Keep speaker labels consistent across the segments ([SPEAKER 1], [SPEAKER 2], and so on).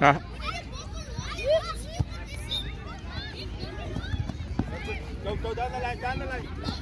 [SPEAKER 1] Đó. Go, go, down the line, down the line.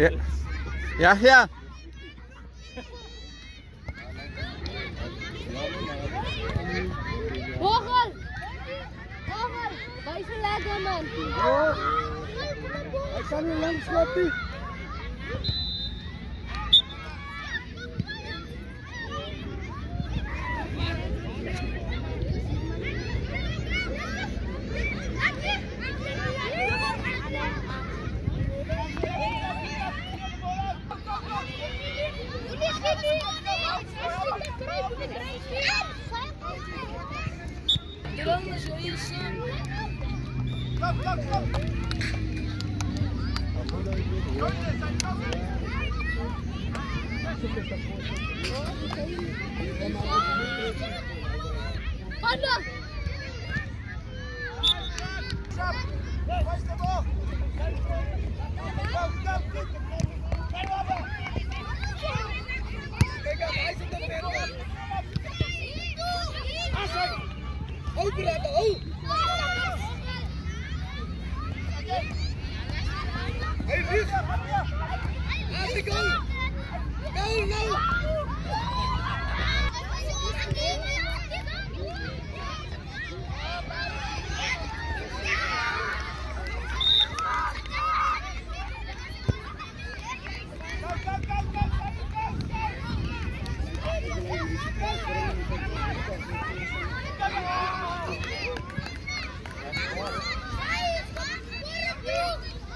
[SPEAKER 1] Ya. Yahya.
[SPEAKER 2] Vogel. Vogel. Da ist ein Lagermann. Oh. Ich
[SPEAKER 3] kann ihn langsam Oh, get out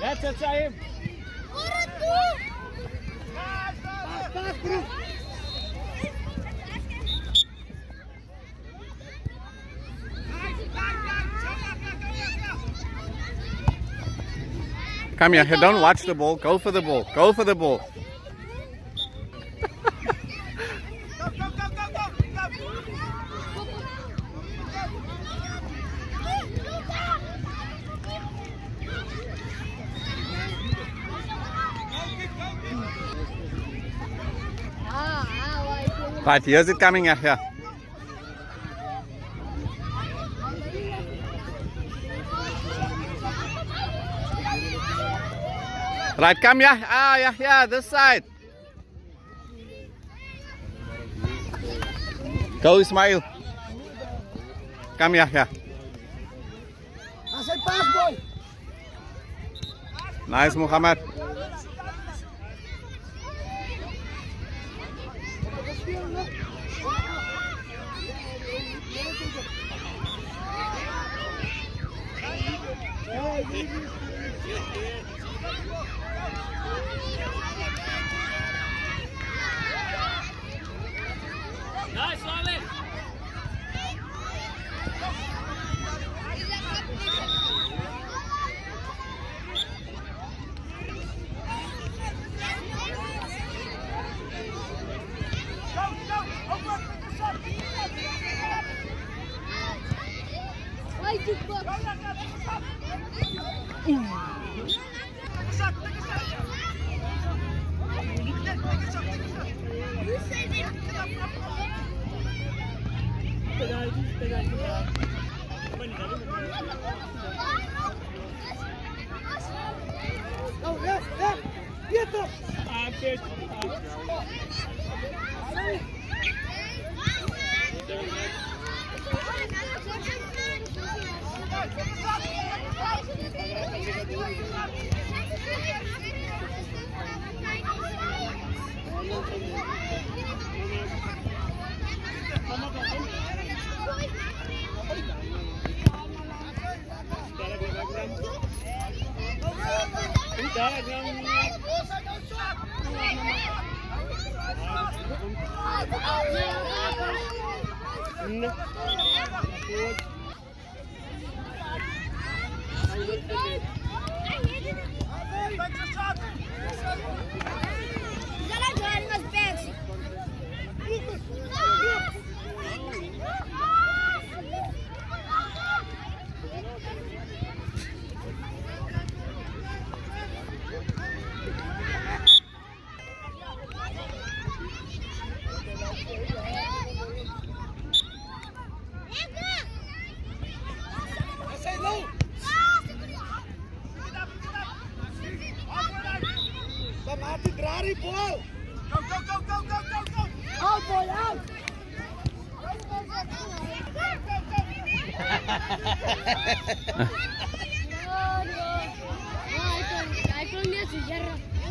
[SPEAKER 3] That's
[SPEAKER 4] a Saeed.
[SPEAKER 1] Come here, don't watch the ball. Go for the ball. Go for the ball. Right, here's it coming up here. Right, come here. Ah, yeah, yeah, this side. Go, Ismail. Come here, yeah.
[SPEAKER 3] I said pass, boy.
[SPEAKER 1] Nice, Muhammad.
[SPEAKER 3] Yeah.
[SPEAKER 2] Опять.
[SPEAKER 3] Thank you. I
[SPEAKER 2] hit it.
[SPEAKER 3] Go, go, go, go, go, go, go! Out, boy, out!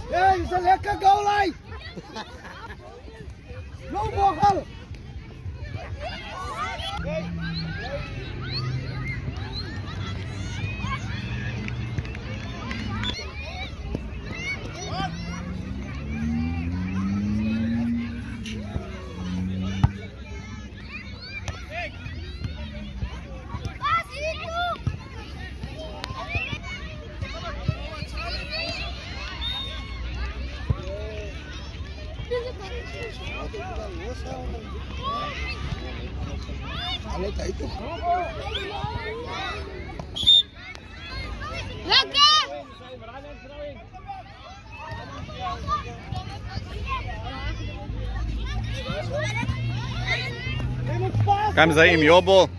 [SPEAKER 3] Hey, it's a lekker goal line! No more, hell! Aleta itu.
[SPEAKER 2] Laga.
[SPEAKER 1] Kam za im jobo.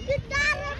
[SPEAKER 2] Gitarra!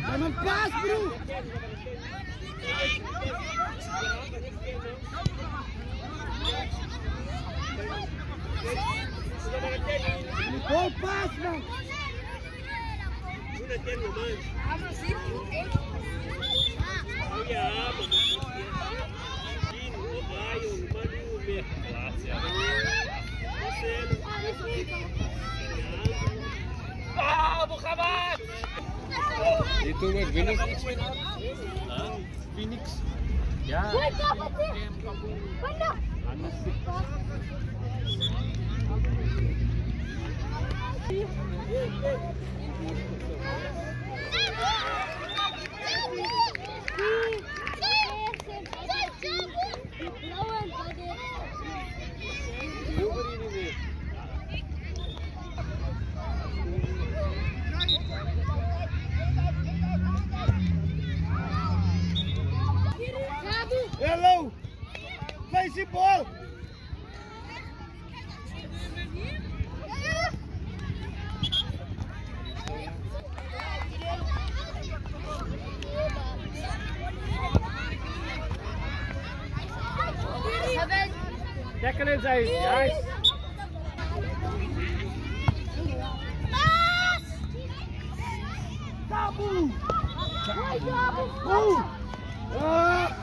[SPEAKER 3] Já não passa, Bru! Me dá o passe, mano! Jura, tem mamãe? Ah, mas sim,
[SPEAKER 2] Olha a aba, mano! Tiro, o raio, o marinho, o mercado. Você é itu gue Phoenix Phoenix ya
[SPEAKER 3] Hello! Faz de bola!
[SPEAKER 2] Decken
[SPEAKER 4] eles aí,
[SPEAKER 2] guys!
[SPEAKER 3] Tabu!
[SPEAKER 2] Tabu! Uh!
[SPEAKER 3] Ah!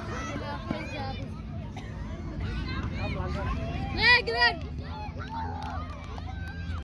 [SPEAKER 2] Ne girer?